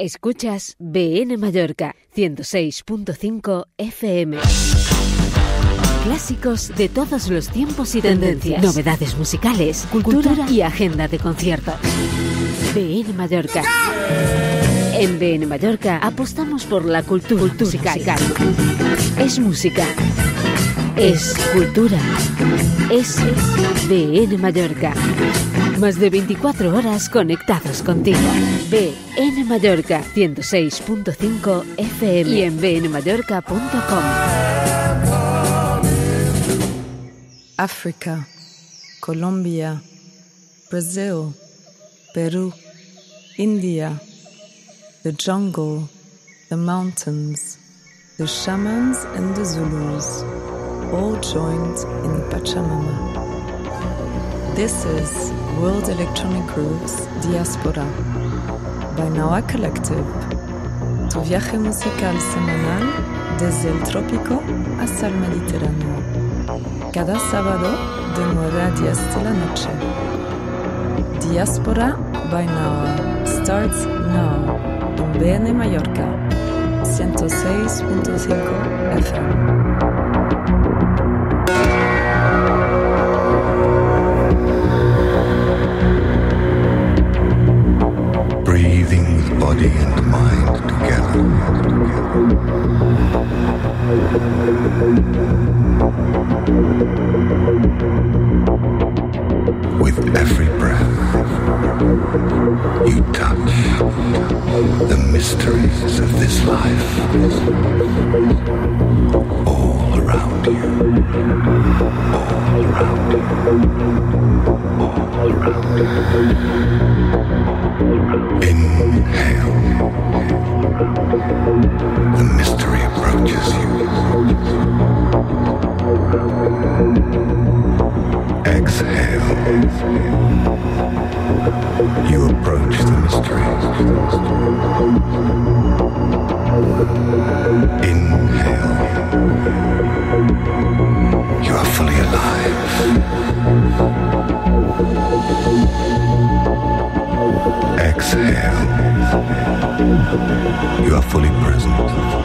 Escuchas BN Mallorca 106.5 FM. Clásicos de todos los tiempos y tendencias. Novedades musicales, cultura, y agenda de conciertos. BN Mallorca. En BN Mallorca apostamos por la cultura, musical. Es música. Es cultura. Es BN Mallorca. Más de 24 horas conectados contigo. BN Mallorca 106.5 FM y en bnmallorca.com. África, Colombia, Brasil, Perú, India, the jungle, the mountains, the shamans and the Zulus, all joined in Pachamama. This is World Electronic Groups Diaspora by Nawa Collective, tu viaje musical semanal desde el trópico hasta el Mediterráneo. Cada sábado de 9 a 10 de la noche. Diaspora by Nawa starts now en BN Mallorca 106.5 FM. Body and mind together. With every breath, you touch the mysteries of this life. All around you, all around you, You are fully present.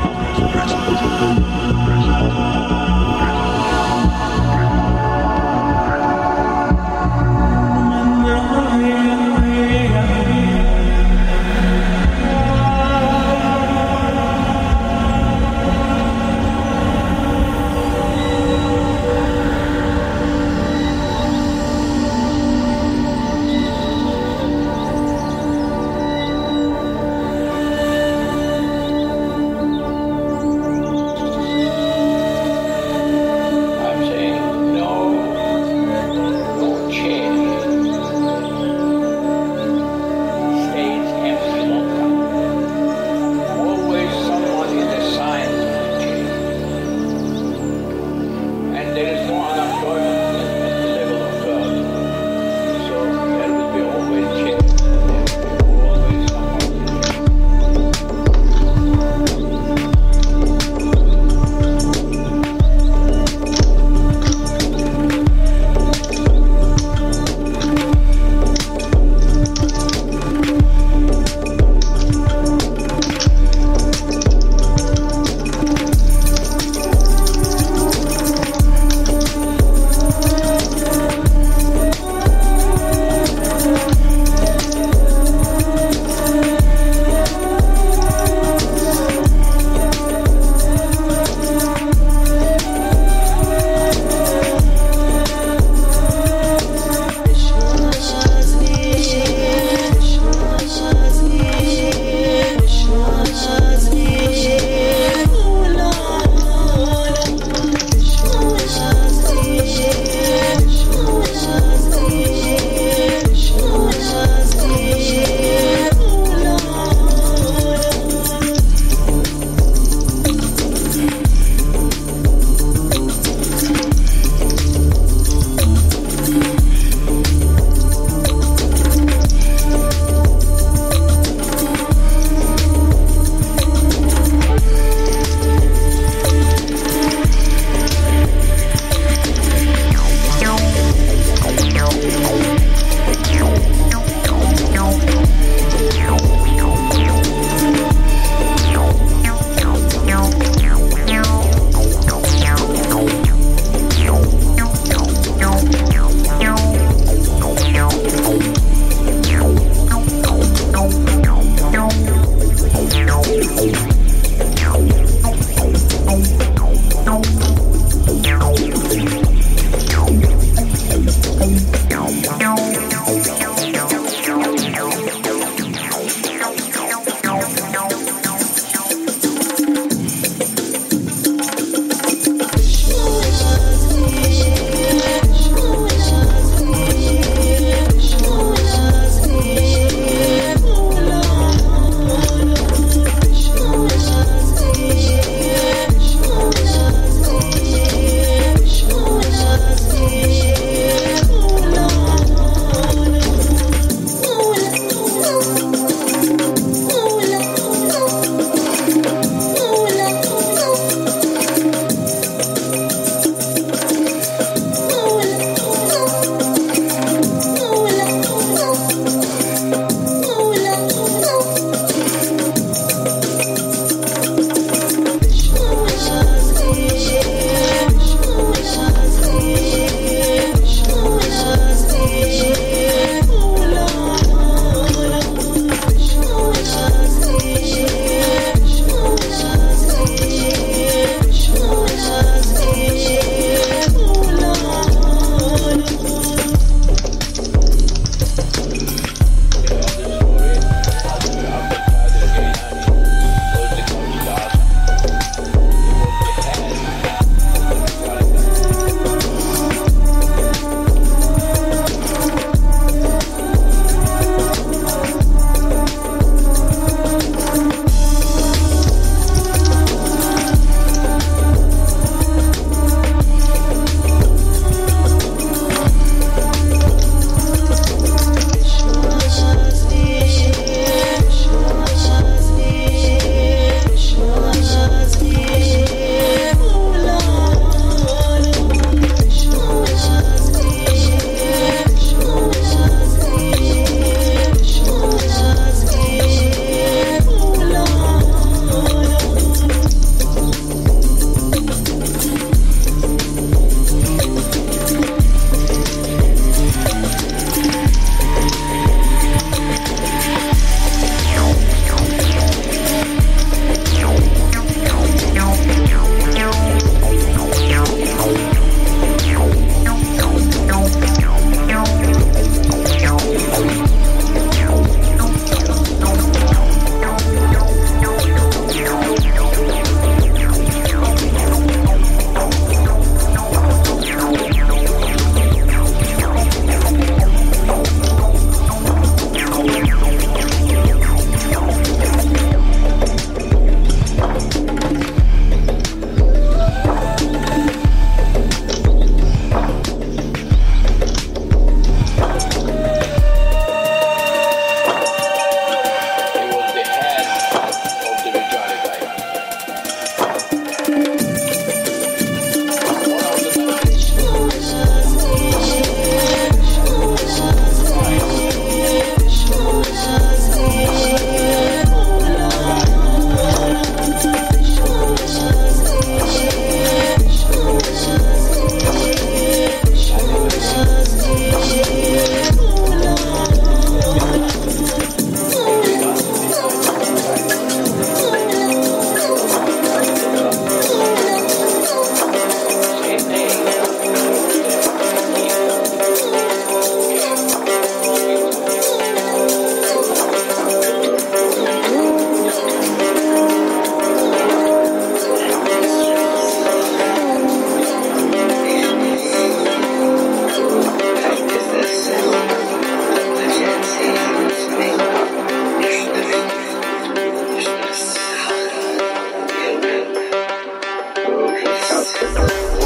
Peace.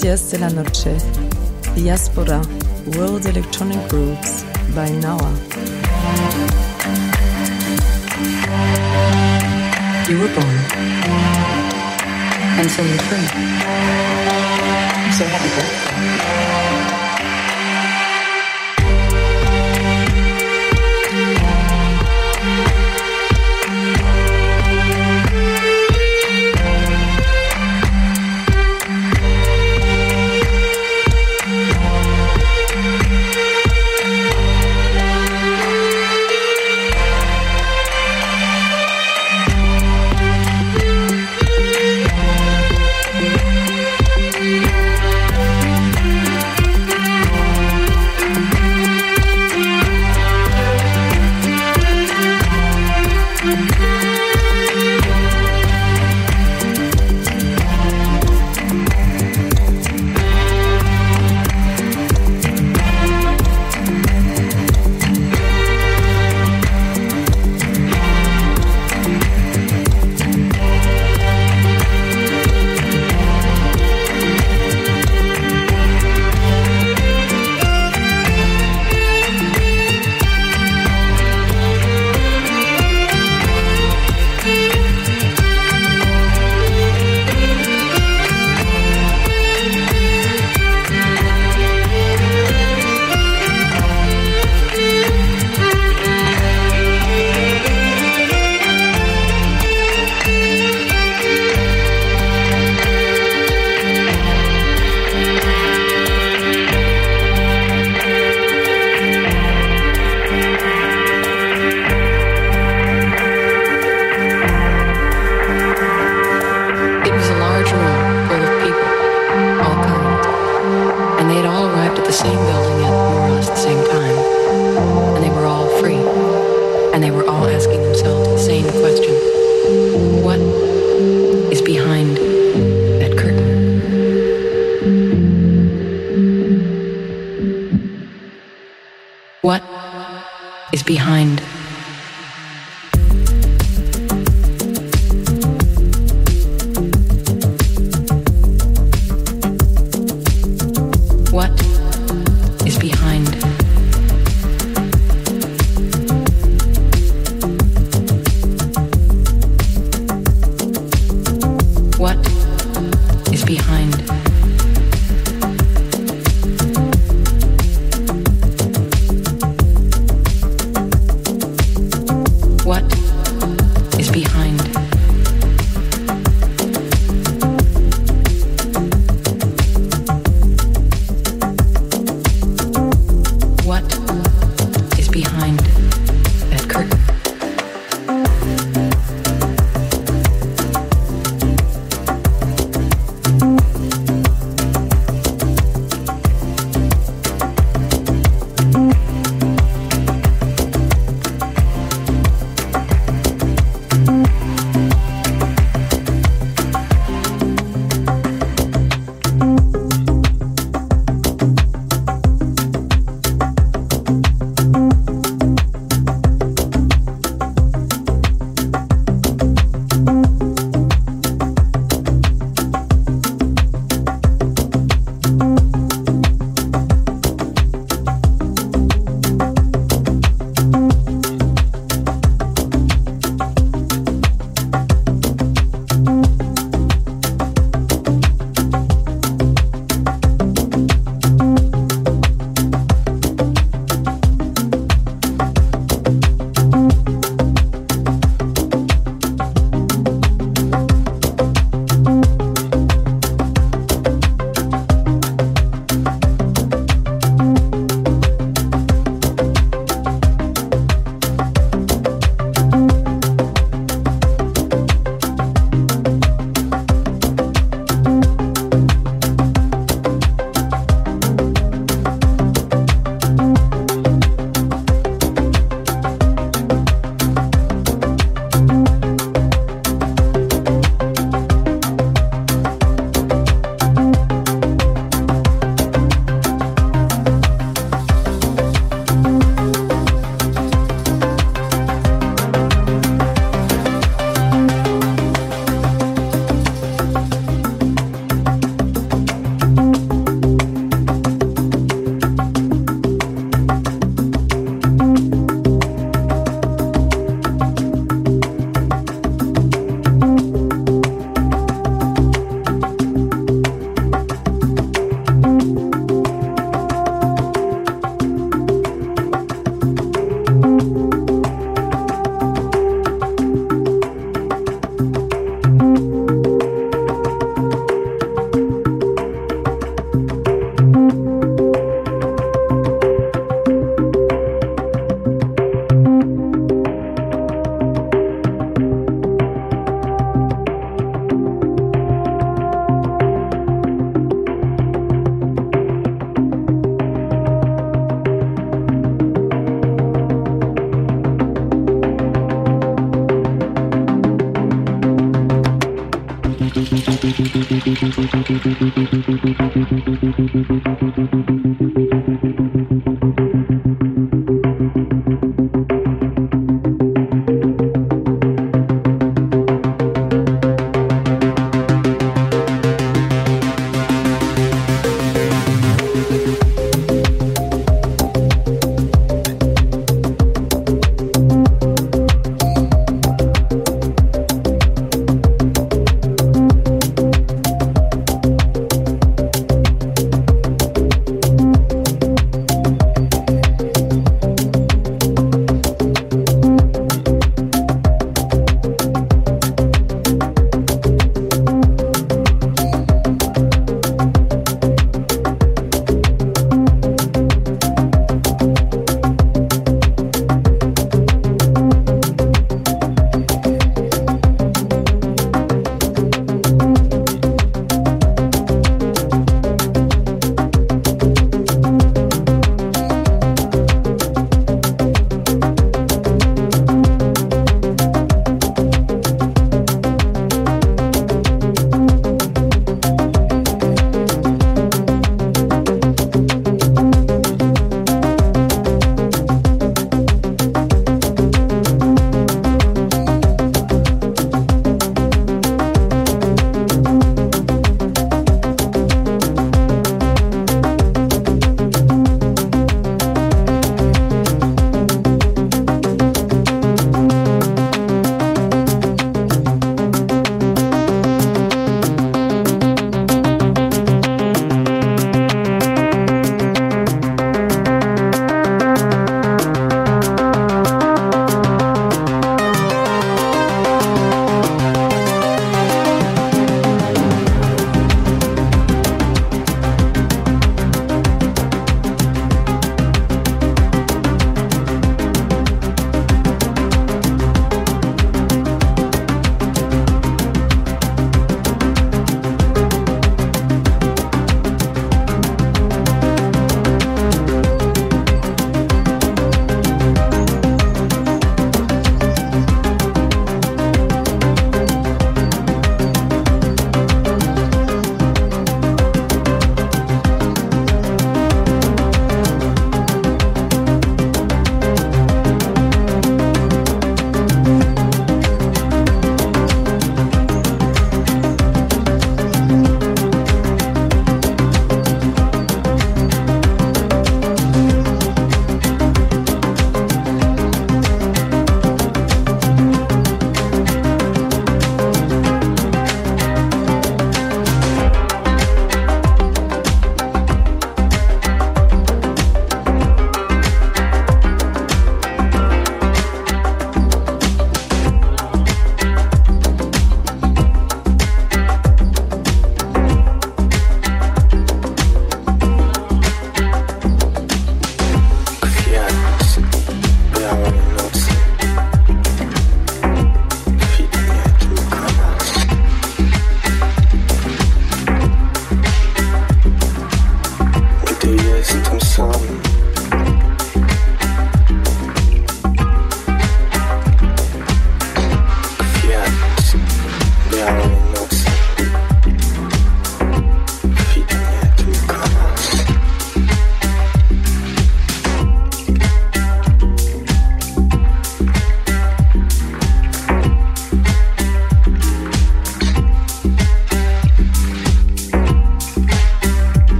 Días de la Noche, Diaspora, World Electronic Groups by Nawa. You were born, and so you're free. I'm so happy birthday.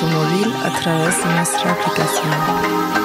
Y en tu móvil a través de nuestra aplicación.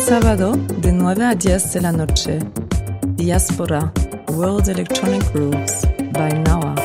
Sábado de 9 a 10 de la noche. Diaspora World Electronic Grooves by Nawa.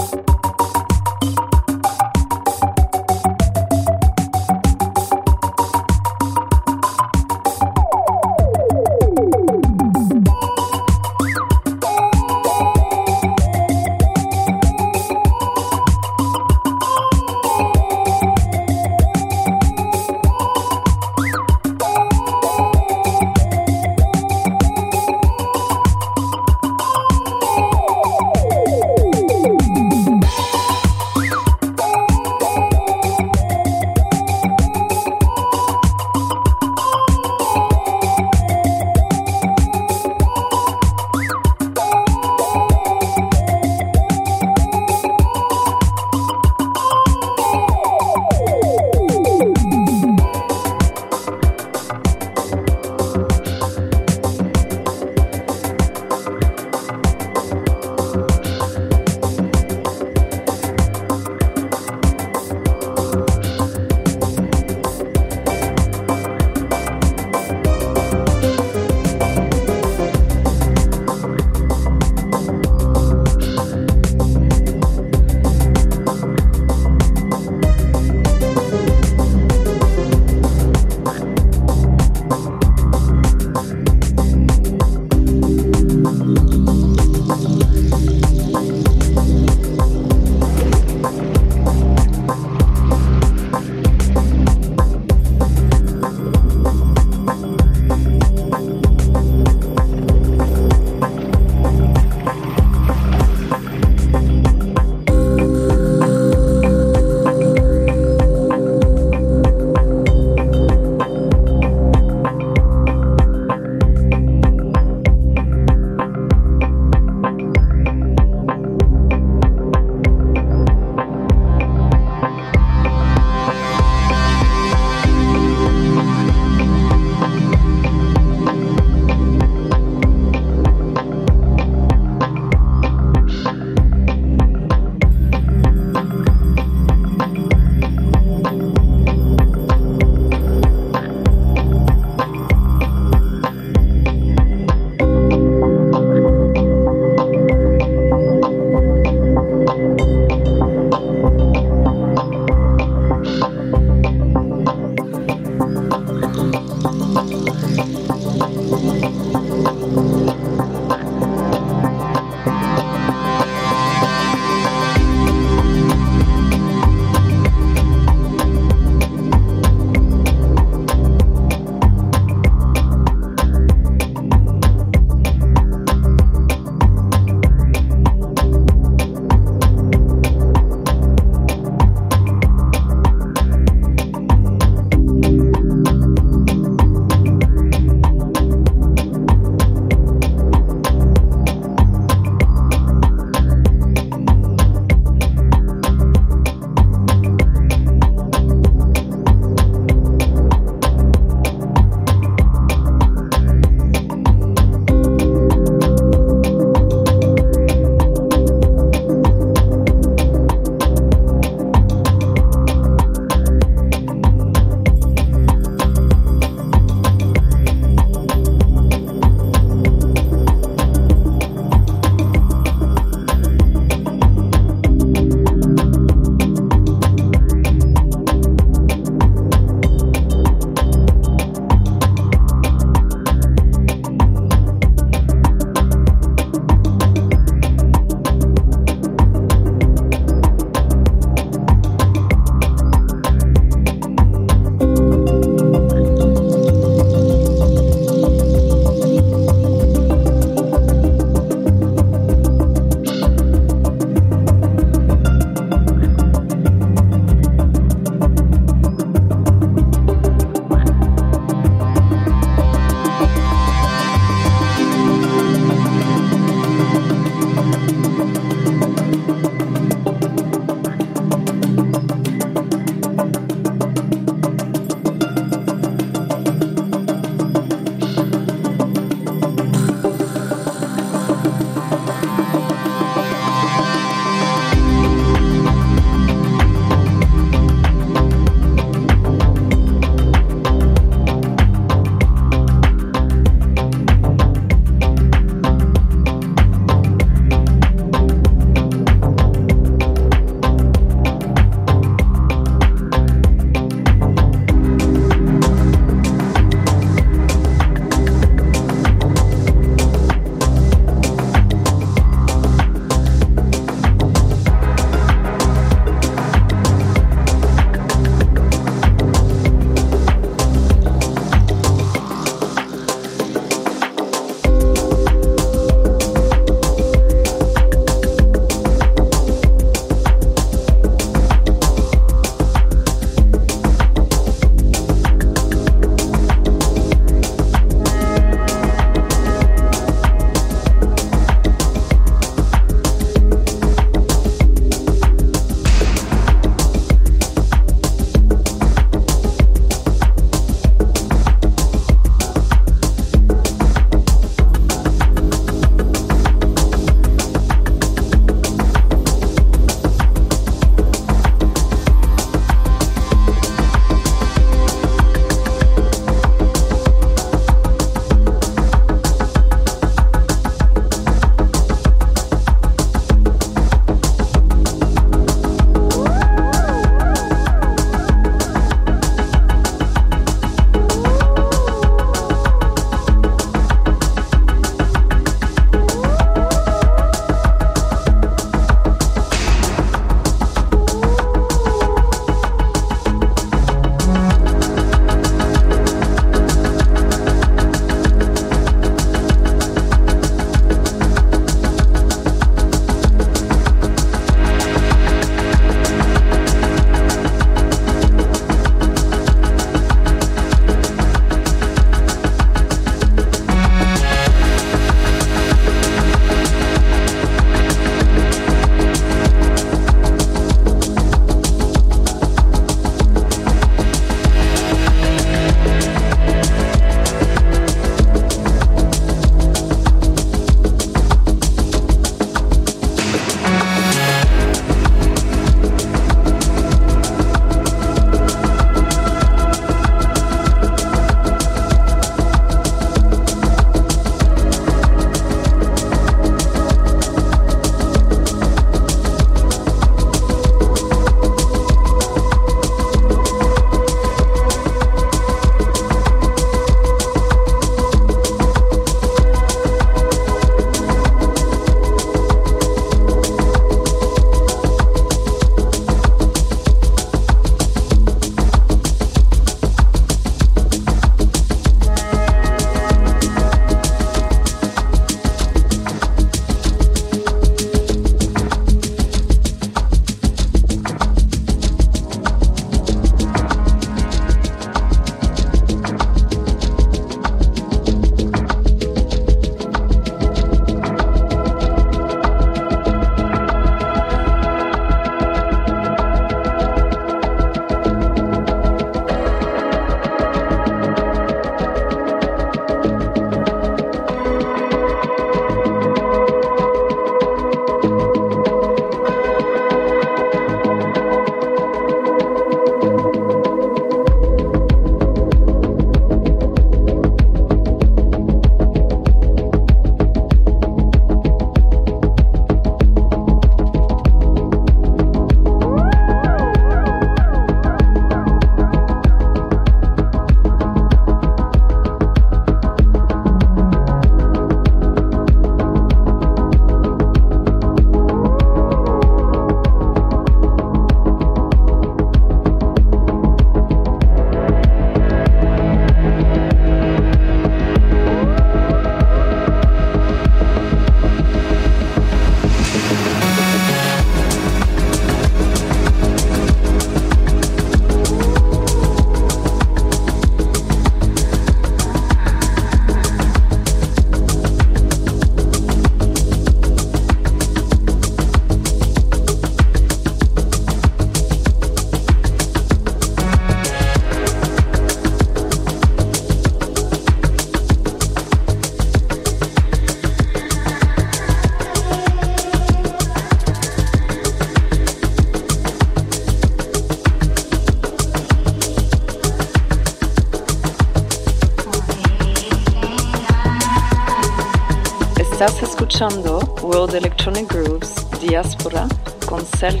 Escuchando World Electronic Grooves Diaspora con Cell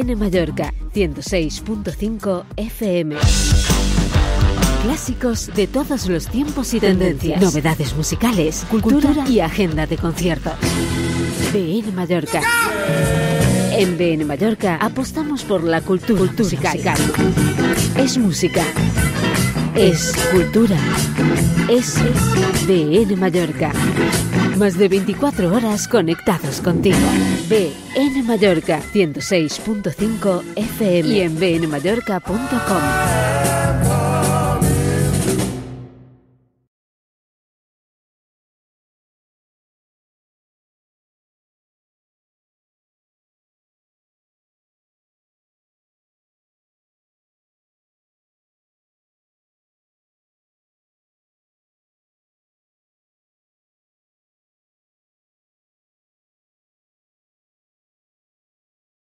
BN Mallorca 106.5 FM. Clásicos de todos los tiempos y tendencias. Novedades musicales, cultura, y agenda de conciertos. BN Mallorca. En BN Mallorca apostamos por la cultura, musical. Es música. Es cultura. Es BN Mallorca. Más de 24 horas conectados contigo. BN Mallorca 106.5 FM y en bnmallorca.com.